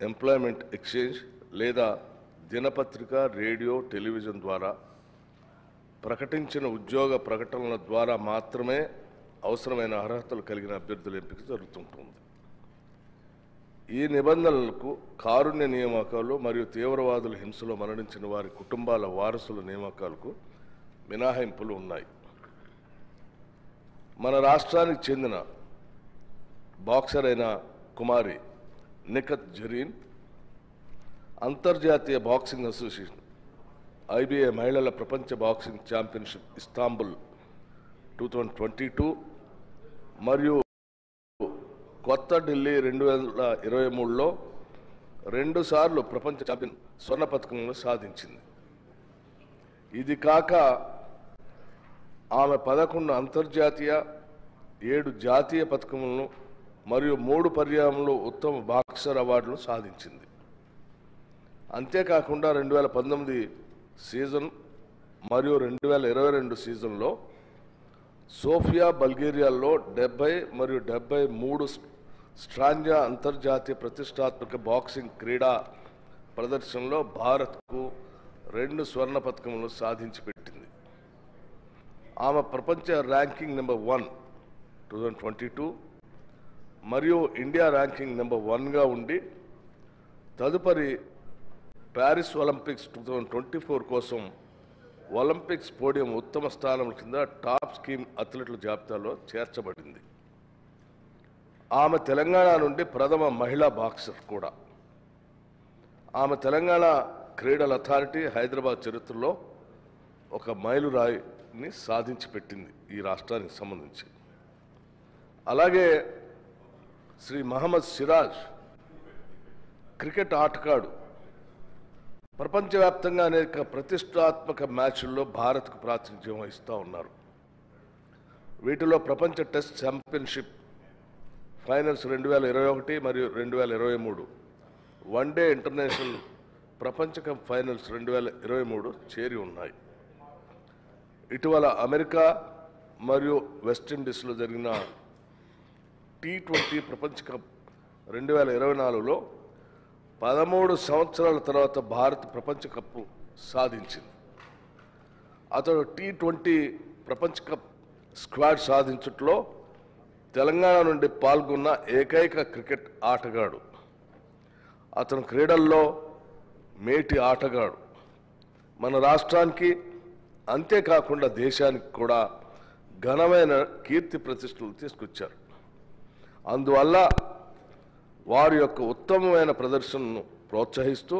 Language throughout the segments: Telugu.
ఎంప్లాయ్మెంట్ ఎక్స్చేంజ్ లేదా దినపత్రిక రేడియో టెలివిజన్ ద్వారా ప్రకటించిన ఉద్యోగ ప్రకటనల ద్వారా మాత్రమే అవసరమైన అర్హతలు కలిగిన అభ్యర్థుల ఎంపిక జరుగుతుంటుంది. ఈ నిబంధనలకు కారుణ్య నియామకాలు మరియు తీవ్రవాదుల హింసలో మరణించిన వారి కుటుంబాల వారసుల నియామకాలకు మినహాయింపులు ఉన్నాయి. మన రాష్ట్రానికి చెందిన బాక్సర్ అయిన కుమారి నిఖత్ జరీన్ అంతర్జాతీయ బాక్సింగ్ అసోసియేషన్ ఐబీఏ మహిళల ప్రపంచ boxing championship Istanbul two thousand twenty two మరియు కొత్త ఢిల్లీ రెండు వేల ఇరవై మూడులో రెండుసార్లు ప్రపంచ ఛాంపియన్ స్వర్ణ పథకంలో సాధించింది. ఇది కాక ఆమె పదకొండు అంతర్జాతీయ ఏడు జాతీయ పథకములను మరియు మూడు పర్యాయంలో ఉత్తమ బాక్సర్ అవార్డులు సాధించింది. అంతేకాకుండా రెండు వేల పంతొమ్మిది సీజన్ మరియు రెండు వేల ఇరవై రెండు సీజన్లో సోఫియా బల్గేరియాలో డెబ్బై మరియు డెబ్బై మూడు స్ట్రాంజా అంతర్జాతీయ ప్రతిష్టాత్మక బాక్సింగ్ క్రీడా ప్రదర్శనలో భారత్కు రెండు స్వర్ణ పథకములు సాధించి పెట్టింది ఆమె ప్రపంచ ranking number one two thousand twenty two మరియు ఇండియా ర్యాంకింగ్ నెంబర్ వన్గా ఉండి తదుపరి Paris Olympics two thousand twenty four కోసం ఒలింపిక్స్ పోడియం ఉత్తమ స్థానం కింద టాప్ స్కీమ్ అథ్లెట్ల జాబితాలో చేర్చబడింది. ఆమె తెలంగాణ నుండి ప్రథమ మహిళా బాక్సర్ కూడా. ఆమె తెలంగాణ క్రీడల అథారిటీ హైదరాబాద్ చరిత్రలో ఒక మైలురాయిని సాధించి పెట్టింది ఈ రాష్ట్రానికి సంబంధించి. అలాగే శ్రీ మహమ్మద్ సిరాజ్ క్రికెట్ ఆటగాడు. ప్రపంచవ్యాప్తంగా అనేక ప్రతిష్టాత్మక మ్యాచ్ల్లో భారత్కు ప్రాతినిధ్యం వహిస్తూ ఉన్నారు. వీటిలో ప్రపంచ టెస్ట్ ఛాంపియన్షిప్ ఫైనల్స్ రెండు వేల ఇరవై ఒకటి మరియు రెండు వేల ఇరవై మూడు. వన్డే ఇంటర్నేషనల్ ప్రపంచ కప్ ఫైనల్స్ రెండు వేల ఇరవై మూడు చేరి ఉన్నాయి. ఇటీవల అమెరికా మరియు వెస్టిండీస్లో జరిగిన టీ ట్వంటీ ప్రపంచ కప్ రెండు వేల ఇరవై నాలుగులో పదమూడు సంవత్సరాల తర్వాత భారత్ ప్రపంచ కప్పు సాధించింది. అతడు టీ ట్వంటీ ప్రపంచ కప్ స్క్వాడ్ సాధించట్లో తెలంగాణ నుండి పాల్గొన్న ఏకైక క్రికెట్ ఆటగాడు. అతను క్రీడల్లో మేటి ఆటగాడు. మన రాష్ట్రానికి అంతేకాకుండా దేశానికి కూడా ఘనమైన కీర్తి ప్రతిష్టలు తీసుకొచ్చారు. అందువల్ల వారి యొక్క ఉత్తమమైన ప్రదర్శనను ప్రోత్సహిస్తూ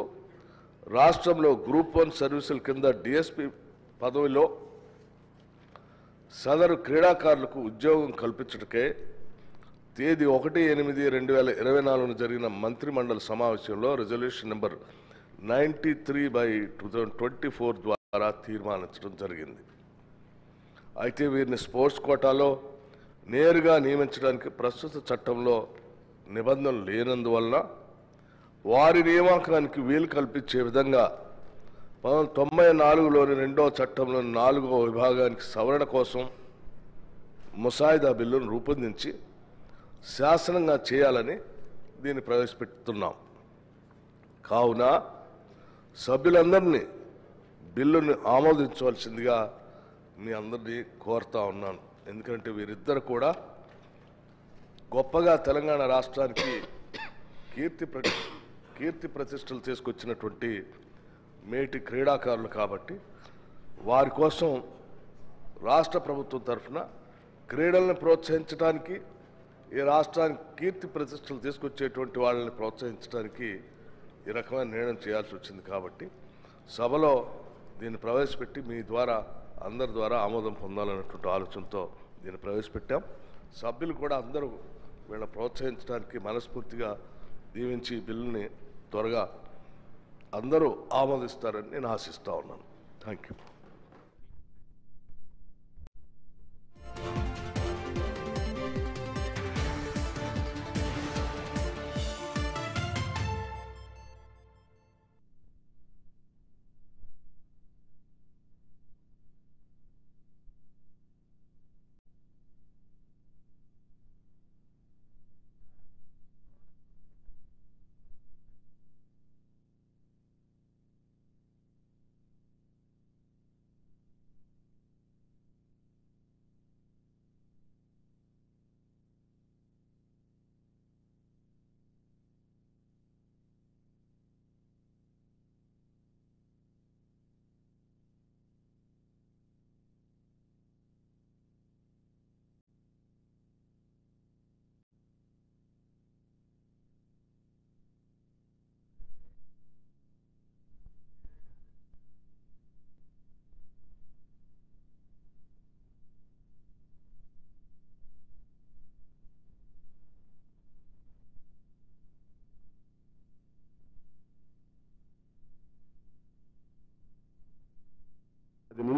రాష్ట్రంలో గ్రూప్ వన్ సర్వీసుల కింద డిఎస్పి పదవిలో సదరు క్రీడాకారులకు ఉద్యోగం కల్పించటకే తేదీ ఒకటి ఎనిమిది రెండు వేల ఇరవై నాలుగున జరిగిన మంత్రిమండలి సమావేశంలో resolution number ninety three by two thousand twenty four ద్వారా తీర్మానించడం జరిగింది. అయితే వీరిని స్పోర్ట్స్ కోటాలో నేరుగా నియమించడానికి ప్రస్తుత చట్టంలో నిబంధనలు లేనందువలన వారి నియామకానికి వీలు కల్పించే విధంగా పంతొమ్మిది తొంభై నాలుగులోని రెండవ చట్టంలోని నాలుగవ విభాగానికి సవరణ కోసం ముసాయిదా బిల్లును రూపొందించి శాసనంగా చేయాలని దీన్ని ప్రవేశపెడుతున్నాం కావున సభ్యులందరినీ బిల్లుని ఆమోదించవలసిందిగా మీ అందరినీ కోరుతా ఉన్నాను. ఎందుకంటే వీరిద్దరు కూడా గొప్పగా తెలంగాణ రాష్ట్రానికి కీర్తి ప్ర కీర్తి ప్రతిష్టలు తీసుకొచ్చినటువంటి మేటి క్రీడాకారులు కాబట్టి వారి కోసం రాష్ట్ర ప్రభుత్వం తరఫున క్రీడలను ప్రోత్సహించడానికి ఈ రాష్ట్రానికి కీర్తి ప్రతిష్టలు తీసుకొచ్చేటువంటి వాళ్ళని ప్రోత్సహించడానికి ఈ రకమైన నిర్ణయం చేయాల్సి వచ్చింది కాబట్టి సభలో దీన్ని ప్రవేశపెట్టి మీ ద్వారా అందరి ద్వారా ఆమోదం పొందాలన్నటువంటి ఆలోచనతో దీన్ని ప్రవేశపెట్టాం. సభ్యులు కూడా అందరూ వీళ్ళ ప్రోత్సహించడానికి మనస్ఫూర్తిగా దీవించి బిల్లుని త్వరగా అందరూ ఆమోదిస్తారని నేను ఆశిస్తూ ఉన్నాను. థ్యాంక్ యూ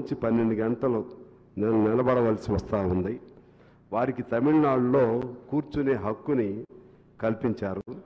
నుంచి పన్నెండు గంటలు నేను నిలబడవలసి వస్తూ ఉంది. వారికి తమిళనాడులో కూర్చునే హక్కుని కల్పించారు.